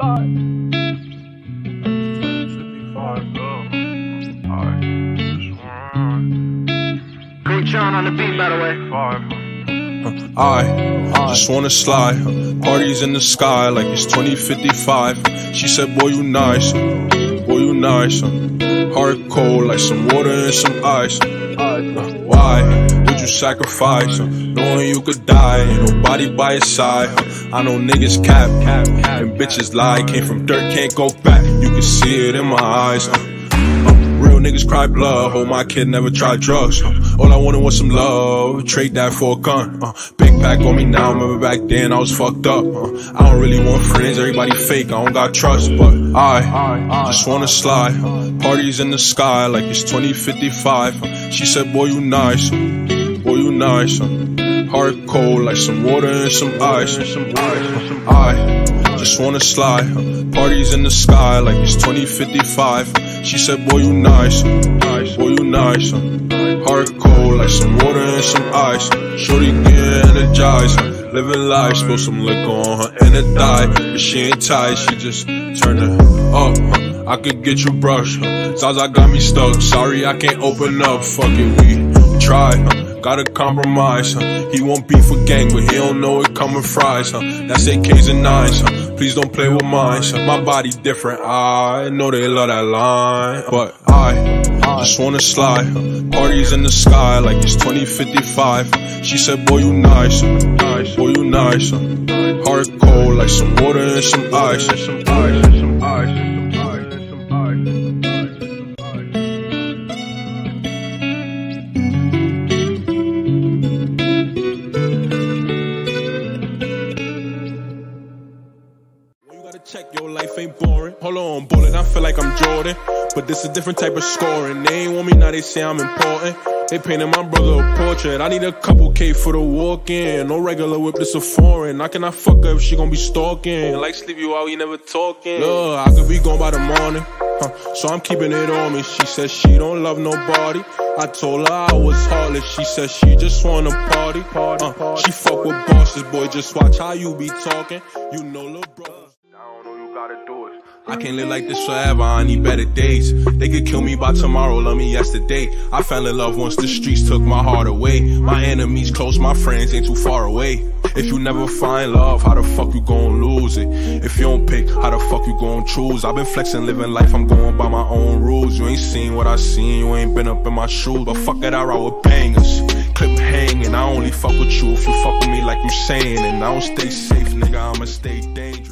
Great John on the beat, by the way. I just wanna slide. Parties in the sky like it's 2055. She said, Boy, you nice. Boy, you nice. Heart cold like some water and some ice. Why would you sacrifice? Knowing you could die, ain't nobody by your side. I know niggas cap, cap, and bitches lie. Came from dirt, can't go back. You can see it in my eyes. Real niggas cry blood. Hope my kid never tried drugs. All I wanted was some love. Trade that for a gun. Uh, big pack on me now. Remember back then I was fucked up. Uh, I don't really want friends. Everybody fake. I don't got trust. But I just wanna slide. Parties in the sky like it's 2055. She said, Boy, you nice. You nice. Heart cold like some water and some ice. I just wanna slide. Parties in the sky like it's 2055. She said, Boy, you nice. Boy, you nice. Heart cold like some water and some ice. Shorty get energized. Living life, spill some liquor on her and it died. But she ain't tight, she just turned it up. I could get you brush. Zaza got me stuck. Sorry, I can't open up. Fuck it, we try. Gotta compromise, huh? He won't be for gang, but he don't know it coming fries, huh? That's AKs and nines, huh? Please don't play with mine, huh? My body different, I know they love that line, but I just wanna slide. huh? Parties in the sky like it's 2055. She said, Boy, you nice, huh? boy, you nice. huh? Heart cold like some water and. Some ice, some ice, some ice, check your life ain't boring. Hold on, bullet, I feel like I'm Jordan. But this is a different type of scoring. They ain't want me now, they say I'm important. They painted my brother a portrait. I need a couple K for the walk in. No regular whip, this a foreign. How can I fuck her if she gon' be stalking? Like sleep you out, we never talking. Look, I could be gone by the morning. Huh, so I'm keeping it on me. She says she don't love nobody. I told her I was heartless. She said she just wanna party. Uh, she fuck with bosses, boy. Just watch how you be talking. You know, little brother. I can't live like this forever, I need better days. They could kill me by tomorrow, love me yesterday. I fell in love once the streets took my heart away. My enemies close, my friends ain't too far away. If you never find love, how the fuck you gon' lose it? If you don't pick, how the fuck you gon' choose? I've been flexing, living life, I'm going by my own rules. You ain't seen what I seen, you ain't been up in my shoes. But fuck it, I ride with bangers. Clip hanging, I only fuck with you if you fuck with me like you saying. And I don't stay safe, nigga, I'ma stay dangerous.